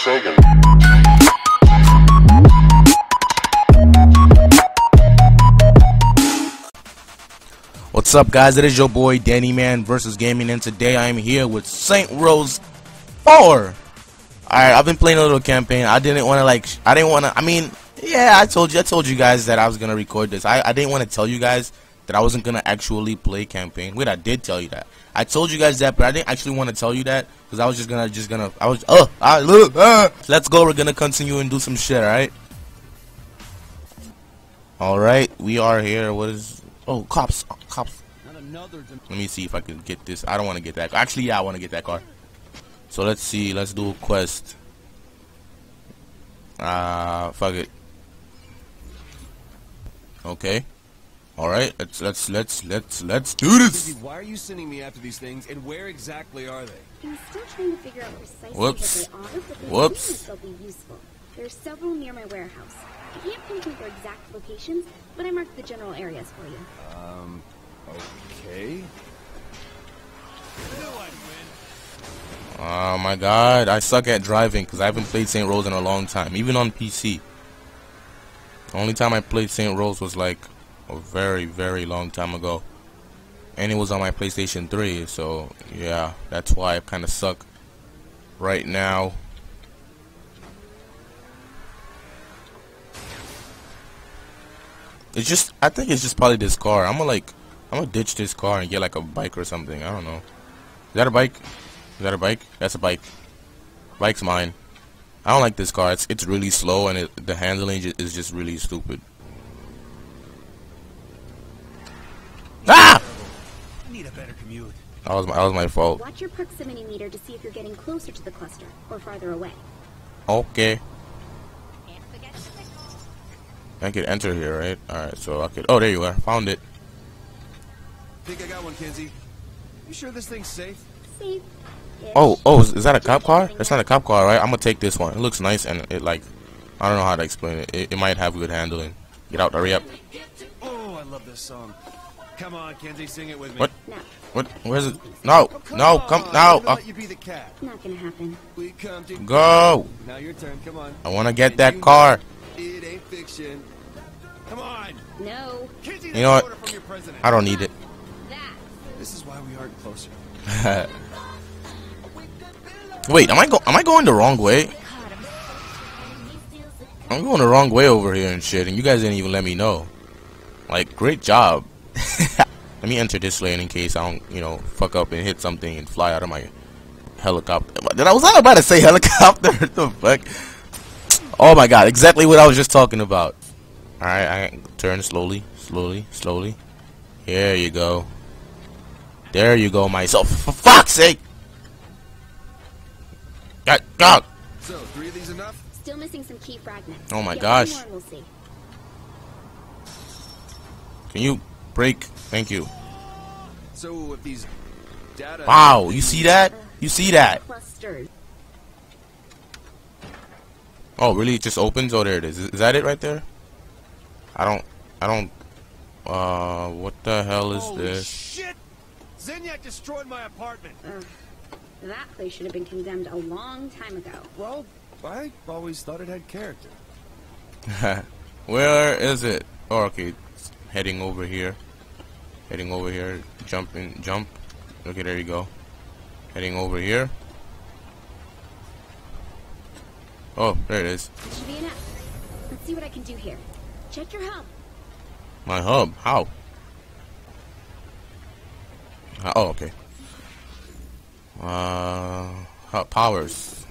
Sagan. What's up, guys? It is your boy Dannymann versus Gaming, and today I am here with Saints Row 4. Alright, I've been playing a little campaign. I didn't want to, like, I didn't want to, I mean, yeah, I told you, I told you guys that I was going to record this. I, I didn't want to tell you guys that I wasn't to actually play campaign. Wait, I did tell you that. I told you guys that, but I didn't actually want to tell you that because I was just to, just to, I was, oh, I, look, uh, let's go. We're to continue and do some shit, alright? Alright, we are here. What is, oh, cops, cops. Let me see if I can get this. I don't want to get that. Actually, yeah, I want to get that car. So let's see. Let's do a quest. Ah, uh, fuck it. Okay. All right. Let's let's let's let's let's do this. Why are you sending me after these things, and where exactly are they? I'm still trying to figure out precisely Whoops. what they are, but they Whoops. seem they'll be useful. There are several near my warehouse. I can't pinpoint their exact locations, but I marked the general areas for you. Um, okay. Oh my god, I suck at driving because I haven't played Saints Row in a long time, even on PC. The only time I played Saints Row was like a very, very long time ago. And it was on my PlayStation 3, so yeah, that's why I kind of suck right now. It's just, I think it's just probably this car. I'm gonna like, I'm gonna ditch this car and get like a bike or something. I don't know. Is that a bike? Is that a bike? That's a bike. Bike's mine. I don't like this car. It's it's really slow and it, the handling is just really stupid. Ah! I need a better commute. That was my that was my fault. Watch your proximity meter to see if you're getting closer to the cluster or farther away. Okay. I could enter here, right? Alright, so I could. Oh, there you are. Found it. Think I got one, Kinzie. You sure this thing's safe? Safe. Oh, oh, is, is that a cop car? That's not a cop car, right? I'm gonna take this one. It looks nice and it like, I don't know how to explain it. It, it might have good handling. Get out, hurry up. Oh, I love this song. Come on, Kinzie, sing it with me. What? No, What? Where's it? No, Come no, on, come, I'm no. Uh, you be the cat. not gonna happen. We come to go. Now your turn. Come on. I wanna get that car. It ain't fiction. Come on, No. Kinzie. You know what? From your. I don't need it. That. This is why we aren't closer. Wait, am I go? Am I going the wrong way? I'm going the wrong way over here and shit, and you guys didn't even let me know. Like, great job. let me enter this lane in case I don't, you know, fuck up and hit something and fly out of my helicopter. Did I was I about to say helicopter? what the fuck? Oh my god, exactly what I was just talking about. Alright, I turn slowly, slowly, slowly. There you go. There you go, myself. For fuck's sake! God, God. So, three of these enough? Still missing some key fragments. Oh my Get gosh. More we'll see. Can you break? Thank you. So, if these data. Wow, you see that? You see that? Clusters. Oh, really? It just opens? Oh, there it is. Is is that it right there? I don't, I don't, uh, what the hell is Holy this? shit! Zinyak destroyed my apartment. Ugh. That place should have been condemned a long time ago. Well, I always thought it had character. Where is it? Oh, okay. It's heading over here. Heading over here. Jumping, jump. Okay, there you go. Heading over here. Oh, there it is. That should be enough. Let's see what I can do here. Check your hub. My hub. How? Uh, oh, okay. Uh, powers.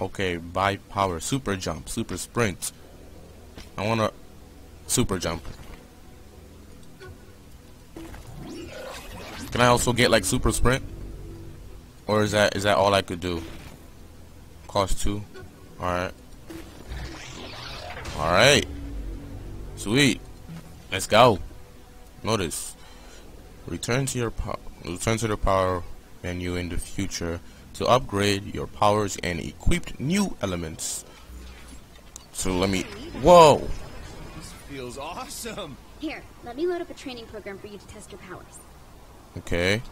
Okay, buy power. Super jump. Super sprint. I wanna super jump. Can I also get like super sprint? Or is that is that all I could do? Cost two. All right. All right. Sweet. Let's go. Notice. Return to your power. Return to the power menu in the future to upgrade your powers and equip new elements. So let me. Whoa. This feels awesome. Here, let me load up a training program for you to test your powers. Okay.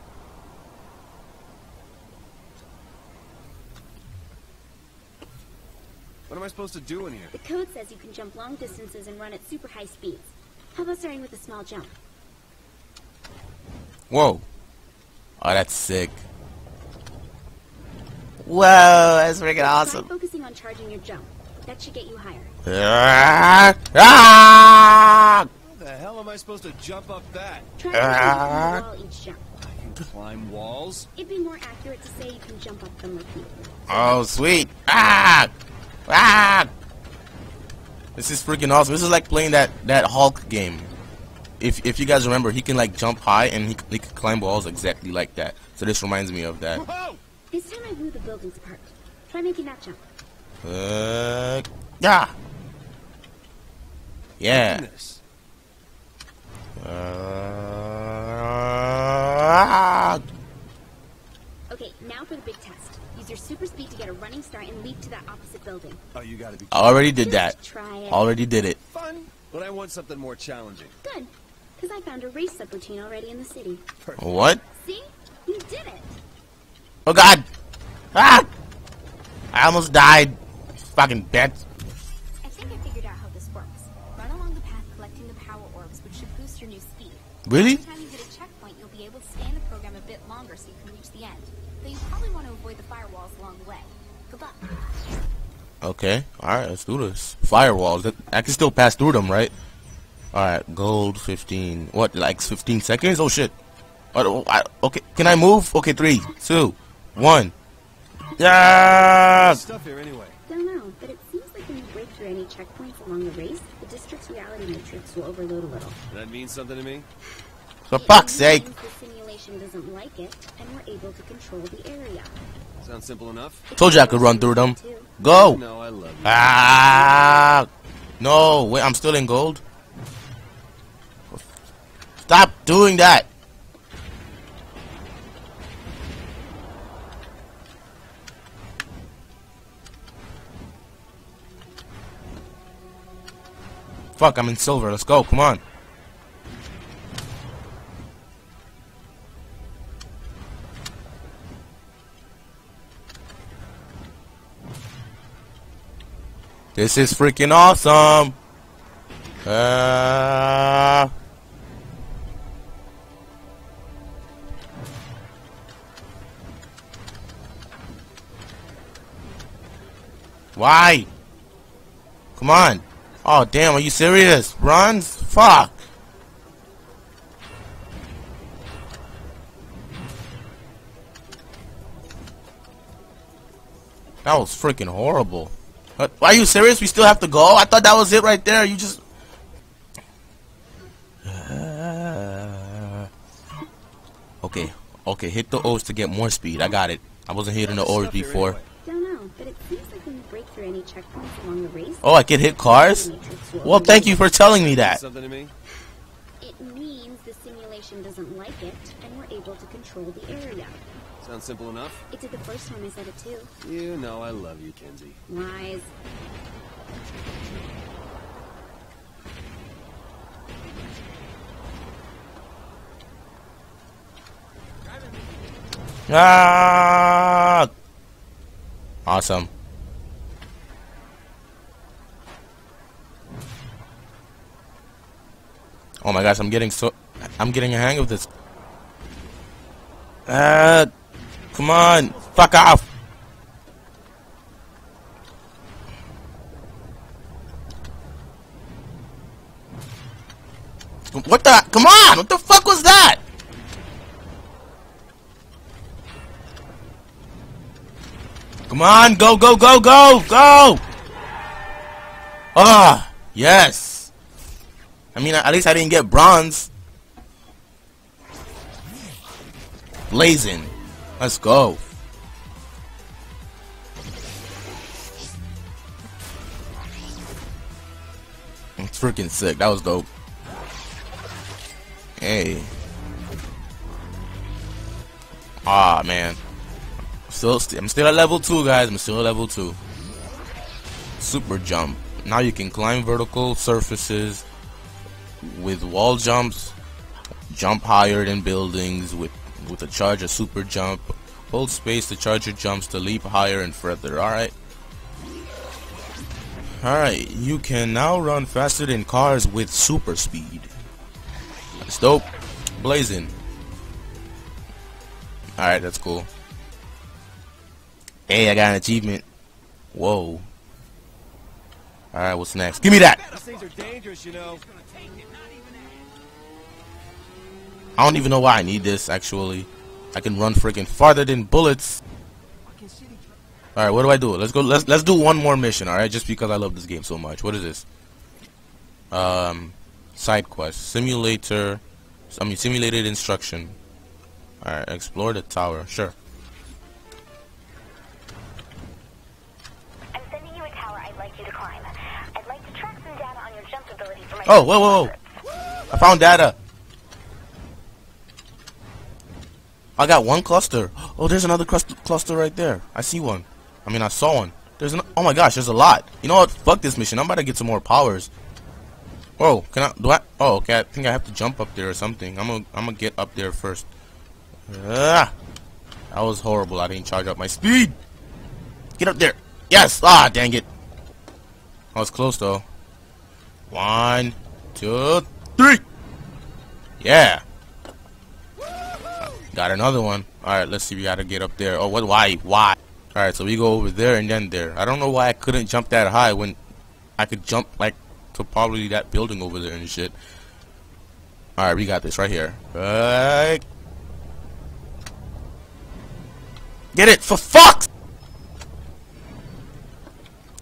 What am I supposed to do in here? The code says you can jump long distances and run at super high speeds. How about starting with a small jump? Whoa. Oh, that's sick. Whoa, that's freaking Try awesome. focusing on charging your jump. That should get you higher. Ah! Ah! How the hell am I supposed to jump up that? Try Ah. climbing the wall each jump. I can climb walls? It'd be more accurate to say you can jump up them repeatedly. Oh, sweet. Ah! Ah! This is freaking awesome. This is like playing that, that Hulk game. If, if you guys remember, he can like jump high and he, he can climb walls exactly like that. So this reminds me of that. Whoa! This time I blew the buildings apart. Try making that jump. Uh, yeah. Yeah. Goodness. Uh, Okay, now for the big test. Use your super speed to get a running start and leap to that opposite building. Oh, you gotta be I already did that. Try it. Already did it. fun, but I want something more challenging. Good. Because I found a race subroutine already in the city. What? See? You did it! Oh god! Ah! I almost died. Fucking bet. I think I figured out how this works. Run along the path collecting the power orbs, which should boost your new speed. Really? Though you probably want to avoid the firewalls along the way. Good luck. Okay. Alright, let's do this. Firewalls. That- I can still pass through them, right? Alright, gold 15. What, like 15 seconds? Oh shit. What, oh, I, okay, can I move? Okay, three, two, one. Yeah! Stuff here anyway. Don't know, but it seems like when you break through any checkpoints along the race, the district's reality matrix will overload a little. That means something to me? For fuck's sake. The simulation doesn't like it, and we're able to control the area. Sounds simple enough? Told you I could run through them. Go! No, I love you. Ah! No, wait, I'm still in gold? Stop doing that! Fuck, I'm in silver. Let's go. Come on. This is freaking awesome. Uh, why? Come on. Oh, damn. Are you serious? Runs? Fuck. That was freaking horrible. What? Are you serious? We still have to go? I thought that was it right there. You just. Uh, okay. Okay. Hit the O's to get more speed. I got it. I wasn't hitting the O's before. anyway. Don't know, but it seems like when you break through any checkpoints along the race, Oh, I can hit cars? the matrix will Well, thank you for telling me that. Something to me? It means the simulation doesn't like it, and we're able to control the area. Sounds simple enough? It did the first time I said it too. You know I love you, Kinzie. Lies. Ah! Awesome. Oh my gosh, I'm getting so I'm getting a hang of this. Uh come on. Fuck off. What the come on, what the fuck was that? Come on, go, go, go, go, go! Ah, yes. I mean, at least I didn't get bronze. Blazing. Let's go. It's freaking sick. That was dope. Hey. Ah, man. Still, st I'm still at level 2, guys. I'm still at level 2. Super jump. Now you can climb vertical surfaces with wall jumps, jump higher than buildings with, with a charge a super jump. Hold space to charge your jumps to leap higher and further, alright? Alright, you can now run faster than cars with super speed. That's dope. Blazing. Alright, that's cool. Hey, I got an achievement. Whoa. Alright, what's next? Give me that! Things are dangerous, you know. I don't even know why I need this, actually. I can run freaking farther than bullets. Alright, what do I do? Let's go, let's, let's do one more mission, alright? Just because I love this game so much. What is this? Um, side quest. Simulator, I mean, simulated instruction. Alright, explore the tower. Sure. I'm sending you a tower I'd like you to climb. I'd like to track some data on your jump ability for my Oh, whoa, whoa, whoa. I found data. I got one cluster. Oh, there's another cluster, cluster right there. I see one. I mean, I saw one. There's an. Oh my gosh, there's a lot. You know what? Fuck this mission. I'm about to get some more powers. Whoa, can I? Do I? Oh, okay. I think I have to jump up there or something. I'm gonna. I'm gonna get up there first. Ah, that was horrible. I didn't charge up my speed. Get up there. Yes. Ah, dang it. I was close though. One, two, three. Yeah. Got another one. Alright, let's see. We gotta get up there. Oh, what? Why? Why? Alright, so we go over there and then there. I don't know why I couldn't jump that high when I could jump, like, to probably that building over there and shit. Alright, we got this right here. Right. Get it! For fuck's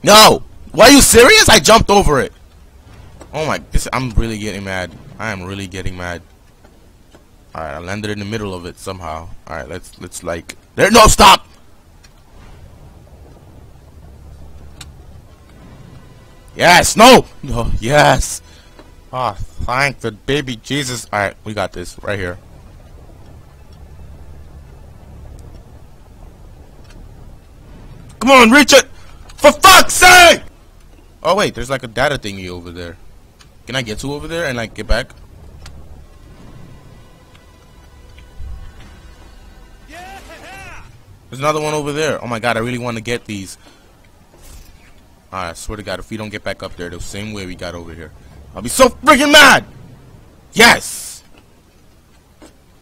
No! Why are you serious? I jumped over it. Oh my, this, I'm really getting mad. I am really getting mad. Alright, I landed in the middle of it somehow. Alright, let's, let's like, there, no, stop! Yes, no! No, yes! Ah, thank the baby Jesus. Alright, we got this right here. Come on, reach it! For fuck's sake! Oh wait, there's like a data thingy over there. Can I get to over there and like get back? There's another one over there. Oh my god, I really want to get these. I swear to god, if we don't get back up there the same way we got over here, I'll be so freaking mad! Yes!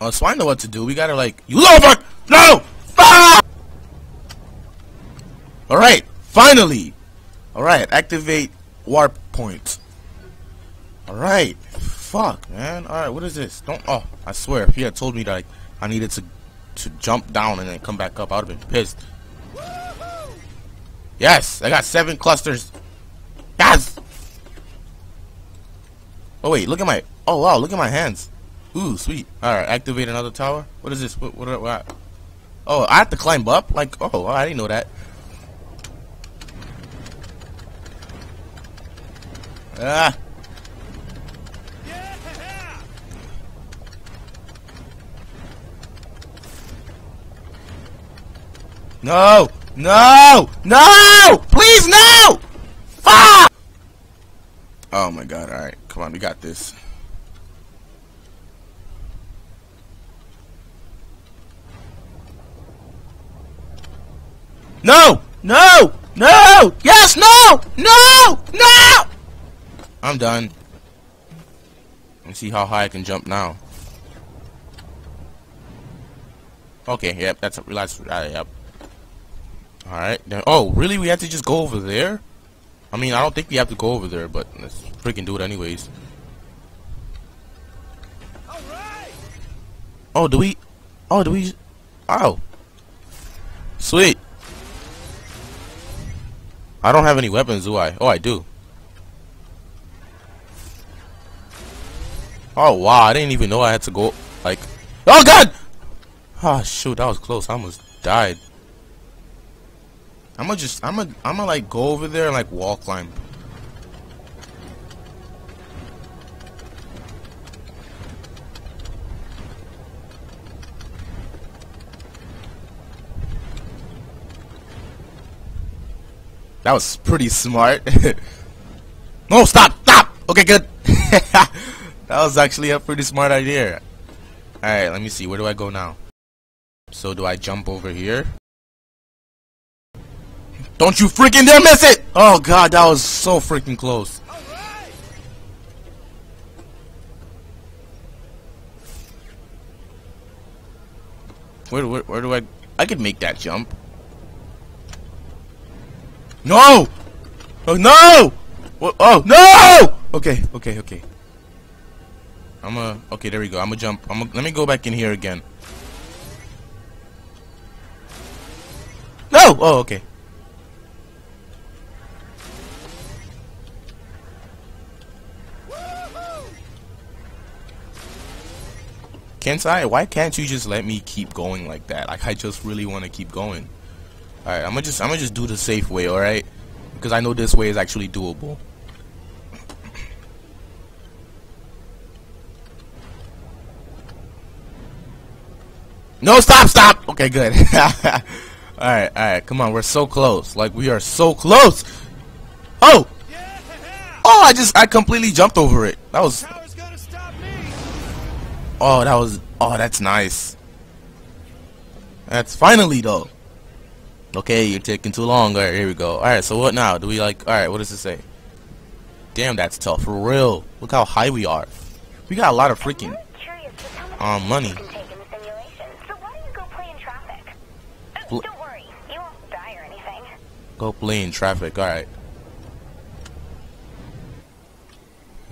Oh, so I know what to do. We gotta like, you lover! No! Fuck! Alright, finally! Alright, activate warp point. Alright. Fuck, man. Alright, what is this? Don't, oh, I swear, if he had told me that like, I needed to to jump down and then come back up, I would have been pissed. Yes, I got seven clusters. Yes. Oh wait, look at my. Oh wow, look at my hands. Ooh, sweet. All right, activate another tower. What is this? What? What? what? Oh, I have to climb up. Like, oh, I didn't know that. Ah. Yeah! No! No! No! Please no! Fuck! Oh my god, alright. Come on, we got this. No! No! No! Yes! No! No! No! I'm done. Let's see how high I can jump now. Okay, yep, that's a relax. Uh, yep. Alright. Oh, really? We have to just go over there? I mean, I don't think we have to go over there, but let's freaking do it anyways. Oh, do we? Oh, do we? Oh. Sweet. I don't have any weapons, do I? Oh, I do. Oh, wow. I didn't even know I had to go, like... Oh, God! Oh, shoot. That was close. I almost died. I'm gonna just, I'm gonna, I'm gonna like go over there and like wall climb. That was pretty smart. no, stop, stop. Okay, good. that was actually a pretty smart idea. Alright, let me see. Where do I go now? So do I jump over here? Don't you freaking dare miss it! Oh god, that was so freaking close. Where, where, where do I... I could make that jump. No! Oh, no! What? Oh, no! Okay, okay, okay. I'm a... Okay, there we go. I'm a jump. I'm a, let me go back in here again. No! Oh, okay. Can't I? Why can't you just let me keep going like that? Like I just really want to keep going. All right, I'm gonna just I'm gonna just do the safe way, all right? Because I know this way is actually doable. No, stop, stop. Okay, good. all right, all right. Come on, we're so close. Like we are so close. Oh. Oh, I just I completely jumped over it. That was Oh, that was. Oh, that's nice. That's finally though. Okay, you're taking too long. All right, here we go. All right, so what now? Do we like? All right, what does it say? Damn, that's tough for real. Look how high we are. We got a lot of freaking. Um, money. go play in traffic? Uh, Bl- don't worry, you won't die or anything. Go play in traffic. All right.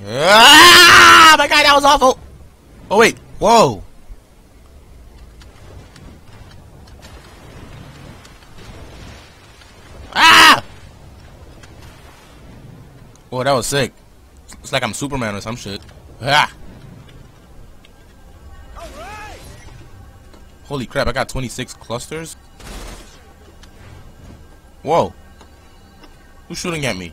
Ah! My God, that was awful. Oh wait. Whoa. Ah! Oh, that was sick. It's like I'm Superman or some shit. Ah! Holy crap, I got 26 clusters? Whoa. Who's shooting at me?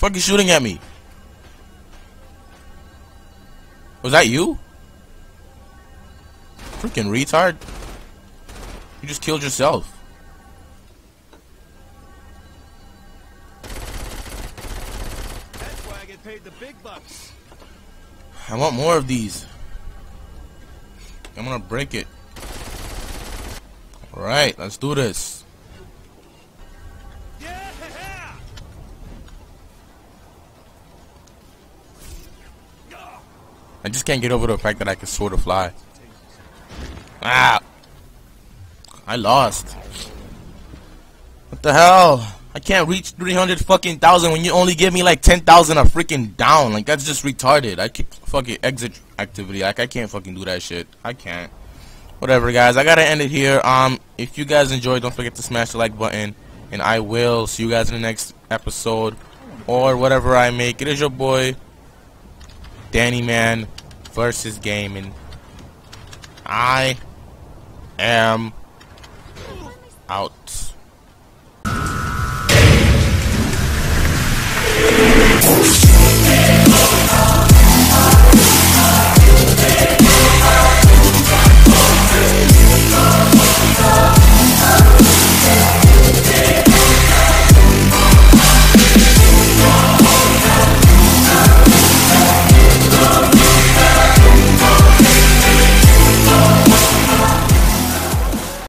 Fuck is shooting at me? Was that you? Freaking retard. You just killed yourself. That's why I get paid the big bucks. I want more of these. I'm gonna break it. Alright, let's do this. I just can't get over the fact that I can sort of fly. Ah! I lost. What the hell? I can't reach 300 fucking thousand when you only give me like 10,000 a freaking down. Like that's just retarded. I can't fucking exit activity. Like I can't fucking do that shit. I can't. Whatever guys, I gotta end it here. Um, if you guys enjoyed, don't forget to smash the like button. And I will see you guys in the next episode. Or whatever I make. It is your boy, Dannymann versus Gaming. I am